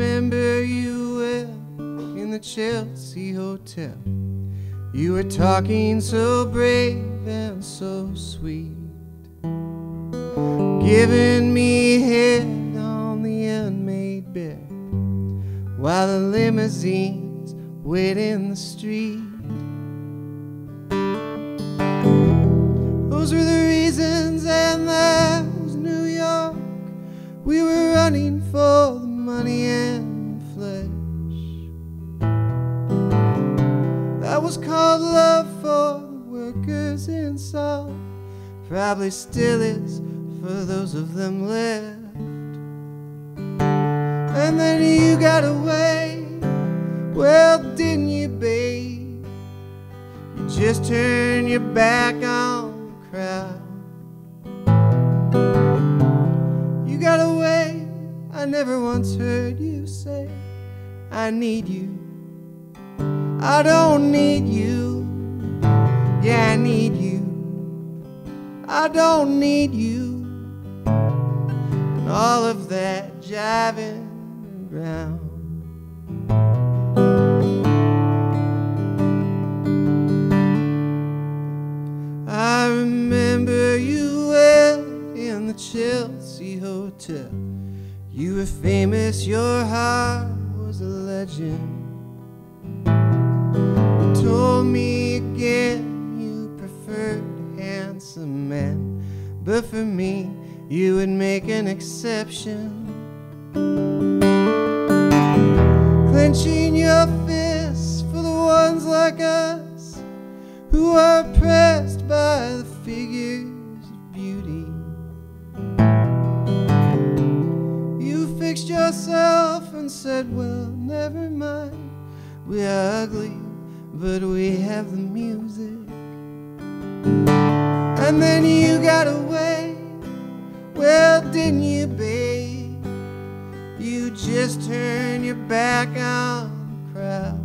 remember you well in the Chelsea Hotel. You were talking so brave and so sweet, giving me head on the unmade bed while the limousines wait in the street. Was called love for the workers in South. Probably still is for those of them left. And then you got away. Well, didn't you, babe? You just turned your back on the crowd. You got away. I never once heard you say, I need you. I don't need you. Yeah, I need you. I don't need you. And all of that jiving around. I remember you well in the Chelsea Hotel. You were famous, your heart was a legend. Told me again you preferred handsome men, but for me, you would make an exception. Clenching your fists for the ones like us who are oppressed by the figures of beauty. You fixed yourself and said, Well, never mind. We're ugly, but we have the music. And then you got away. Well, didn't you, babe? You just turned your back on the crowd.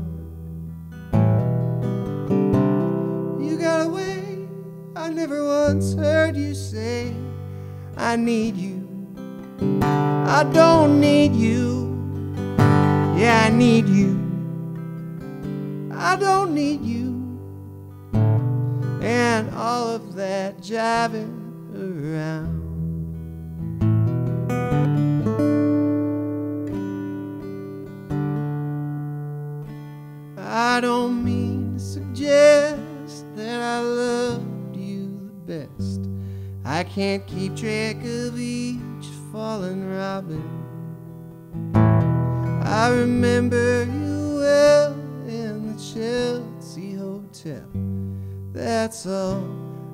You got away. I never once heard you say, I need you. I don't need you. Yeah, I need you. I don't need you. And all of that jiving around. I don't mean to suggest that I loved you the best. I can't keep track of each fallen robin. I remember you well Chelsea Hotel. That's all.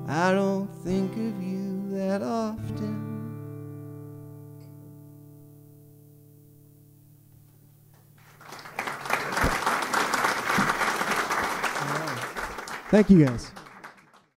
I don't think of you that often. Thank you guys.